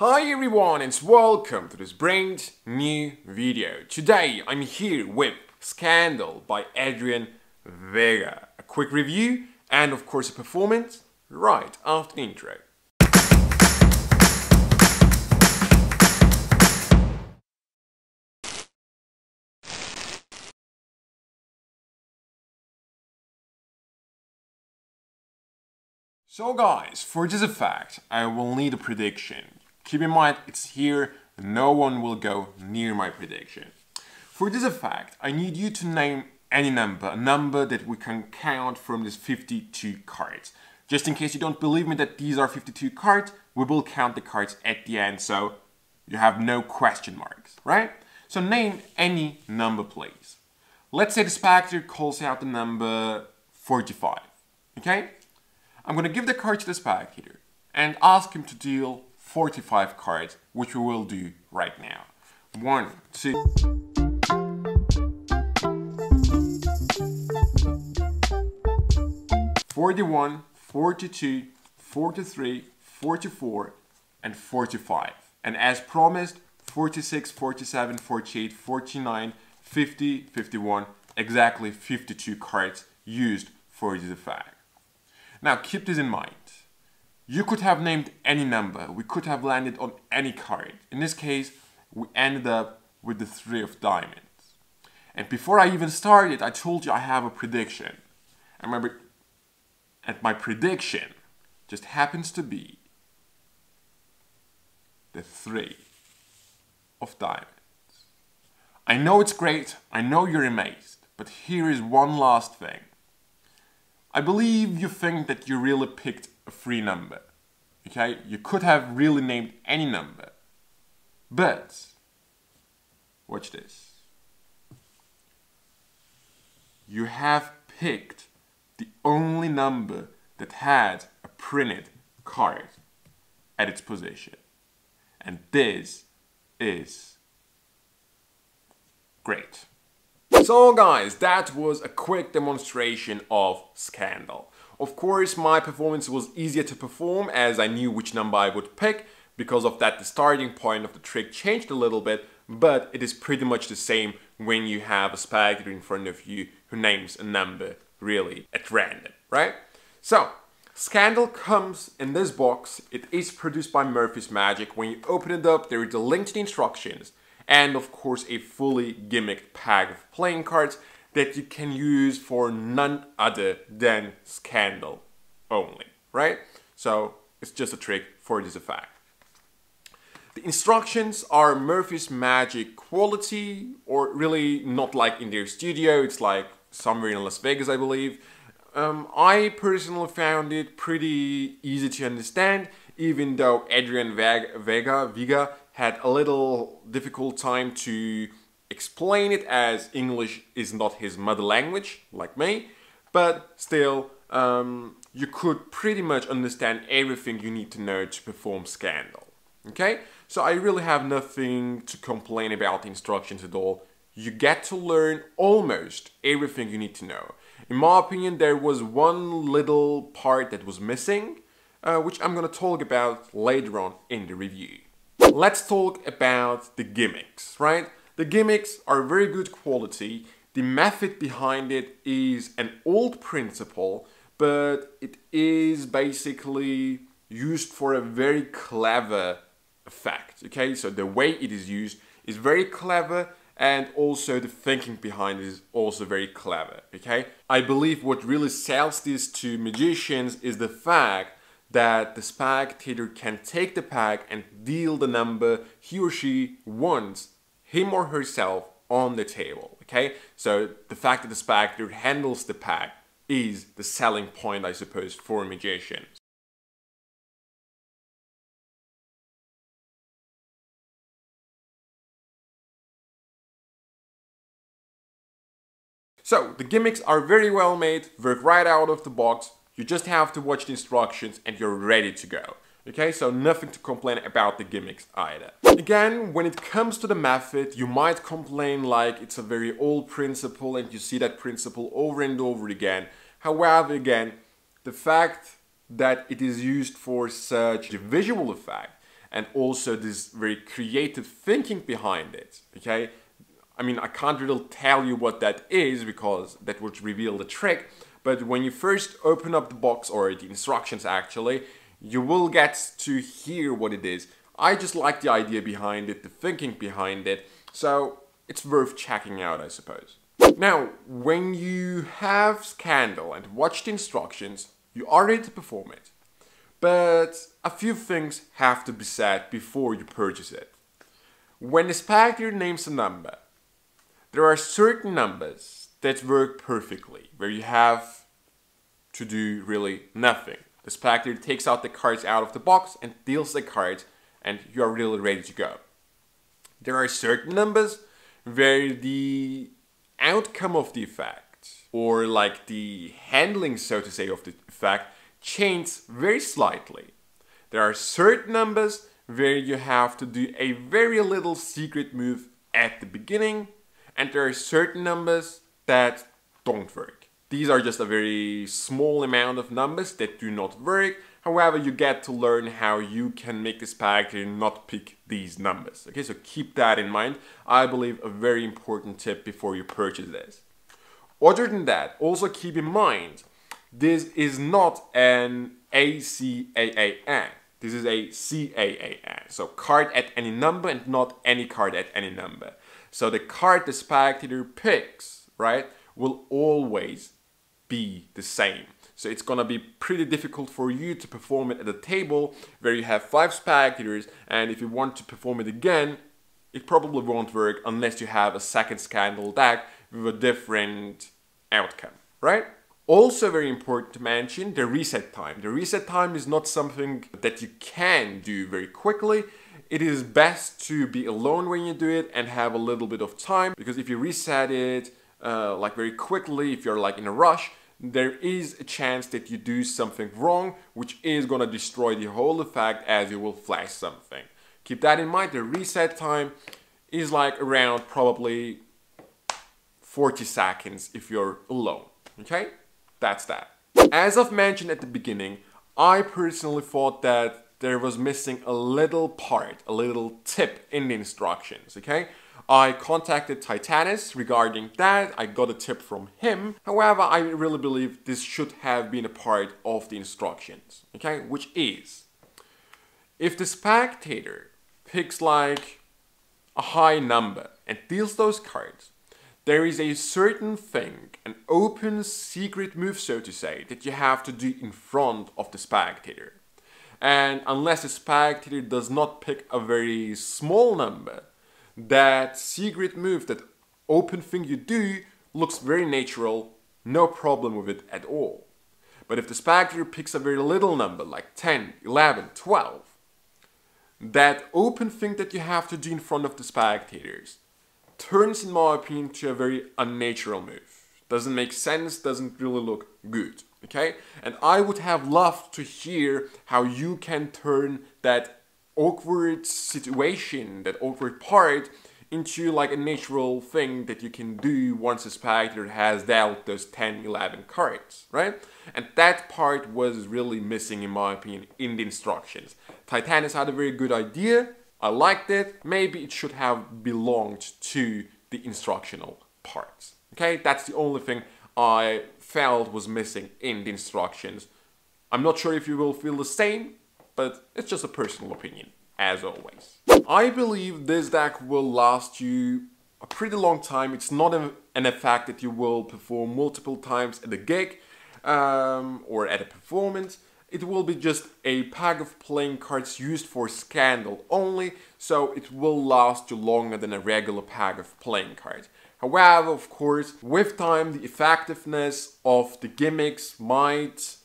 Hi everyone and welcome to this brand new video. Today I'm here with SCAANDAL by Adrian Vega. A quick review and of course a performance right after the intro. So guys, for this effect, I will need a prediction. Keep in mind, it's here, no one will go near my prediction. For this effect, I need you to name any number, a number that we can count from these 52 cards. Just in case you don't believe me that these are 52 cards, we will count the cards at the end, so you have no question marks, right? So name any number, please. Let's say the spectator calls out the number 45, okay? I'm to give the card to the spectator and ask him to deal 45 cards, which we will do right now. One, two. Forty-one, forty-two, forty-three, forty-four, and 45. And as promised, 46, 47, 48, 49, 50, 51, exactly 52 cards used for this effect. Now keep this in mind. You could have named any number. We could have landed on any card. In this case, we ended up with the three of diamonds. And before I even started, I told you I have a prediction. I remember, and my prediction just happens to be the three of diamonds. I know it's great, I know you're amazed, but here is one last thing. I believe you think that you really picked a free number. Okay, you could have really named any number. But, watch this. You have picked the only number that had a printed card at its position. And this is great. So guys, that was a quick demonstration of SCAANDAL. Of course, my performance was easier to perform as I knew which number I would pick. Because of that, the starting point of the trick changed a little bit, but it is pretty much the same when you have a spectator in front of you who names a number really at random, right? So, SCAANDAL comes in this box. It is produced by Murphy's Magic. When you open it up, there is a link to the instructions and of course a fully gimmicked pack of playing cards that you can use for none other than SCAANDAL only, right? So it's just a trick for this effect. The instructions are Murphy's Magic quality, or really not like in their studio, it's like somewhere in Las Vegas, I believe. Um, I personally found it pretty easy to understand, even though Adrian Vega, Vega, Vega had a little difficult time to explain it as English is not his mother language, like me, but still, um, you could pretty much understand everything you need to know to perform SCAANDAL. Okay? So I really have nothing to complain about the instructions at all. You get to learn almost everything you need to know. In my opinion, there was one little part that was missing, uh, which I'm gonna talk about later on in the review. Let's talk about the gimmicks, right? The gimmicks are very good quality. The method behind it is an old principle, but it is basically used for a very clever effect, okay? So the way it is used is very clever and also the thinking behind it is also very clever, okay? I believe what really sells this to magicians is the fact that the spectator can take the pack and deal the number he or she wants him or herself on the table. Okay, so the fact that the spectator handles the pack is the selling point, I suppose, for magicians. So, the gimmicks are very well made, work right out of the box, you just have to watch the instructions and you're ready to go. Okay, so nothing to complain about the gimmicks either. Again, when it comes to the method, you might complain like it's a very old principle and you see that principle over and over again. However, again, the fact that it is used for such a visual effect and also this very creative thinking behind it, okay? I mean, I can't really tell you what that is because that would reveal the trick, but when you first open up the box or the instructions actually, you will get to hear what it is. I just like the idea behind it, the thinking behind it, so it's worth checking out, I suppose. Now, when you have SCAANDAL and watch the instructions, you are ready to perform it. But a few things have to be said before you purchase it. When the spectator names a number, there are certain numbers that work perfectly, where you have to do really nothing. The spectator takes out the cards out of the box and deals the cards, and you are really ready to go. There are certain numbers where the outcome of the effect, or like the handling, so to say, of the effect, changes very slightly. There are certain numbers where you have to do a very little secret move at the beginning, and there are certain numbers that don't work. These are just a very small amount of numbers that do not work. However, you get to learn how you can make this pack and not pick these numbers. Okay, so keep that in mind. I believe a very important tip before you purchase this. Other than that, also keep in mind, this is not an ACAAN. This is a CAAN. So card at any number and not any card at any number. So the card the spectator picks, right, will always be the same. So it's gonna be pretty difficult for you to perform it at a table where you have five spectators and if you want to perform it again, it probably won't work unless you have a second SCAANDAL deck with a different outcome, right? Also very important to mention the reset time. The reset time is not something that you can do very quickly. It is best to be alone when you do it and have a little bit of time because if you reset it uh, like very quickly, if you're like in a rush, there is a chance that you do something wrong, which is gonna destroy the whole effect as you will flash something. Keep that in mind, the reset time is like around probably 40 seconds if you're alone, okay? That's that. As I've mentioned at the beginning, I personally thought that there was missing a little part, a little tip in the instructions, okay? I contacted Titanus regarding that, I got a tip from him. However, I really believe this should have been a part of the instructions, okay? Which is, if the spectator picks like a high number and deals those cards, there is a certain thing, an open secret move so to say, that you have to do in front of the spectator. And unless the spectator does not pick a very small number, that secret move, that open thing you do, looks very natural, no problem with it at all. But if the spectator picks a very little number, like 10, 11, 12, that open thing that you have to do in front of the spectators turns, in my opinion, to a very unnatural move. Doesn't make sense, doesn't really look good. Okay? And I would have loved to hear how you can turn that awkward situation, that awkward part, into like a natural thing that you can do once a spectator has dealt those 10, 11 cards, right? And that part was really missing in my opinion in the instructions. Titanus had a very good idea, I liked it, maybe it should have belonged to the instructional parts. Okay, that's the only thing I felt was missing in the instructions. I'm not sure if you will feel the same, but it's just a personal opinion, as always. I believe this deck will last you a pretty long time. It's not an effect that you will perform multiple times at a gig um, or at a performance. It will be just a pack of playing cards used for SCAANDAL only, so it will last you longer than a regular pack of playing cards. However, of course, with time the effectiveness of the gimmicks might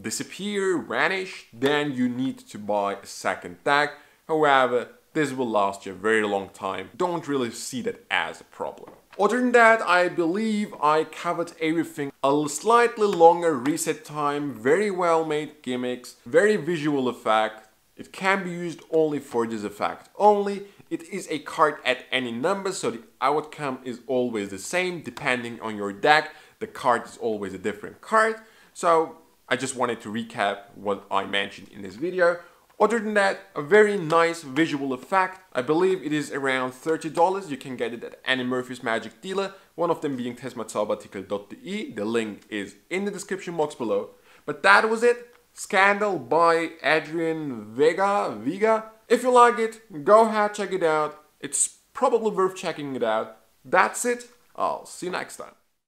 disappear, vanish, then you need to buy a second deck. However, this will last you a very long time. Don't really see that as a problem. Other than that, I believe I covered everything. A slightly longer reset time, very well made gimmicks, very visual effect. It can be used only for this effect only. It is a card at any number, so the outcome is always the same depending on your deck. The card is always a different card. So I just wanted to recap what I mentioned in this video. Other than that, a very nice visual effect. I believe it is around $30. You can get it at any Murphy's Magic dealer, one of them being tesmazabartikel.de. The link is in the description box below. But that was it. SCAANDAL by Adrian Vega. Vega. If you like it, go ahead, check it out. It's probably worth checking it out. That's it. I'll see you next time.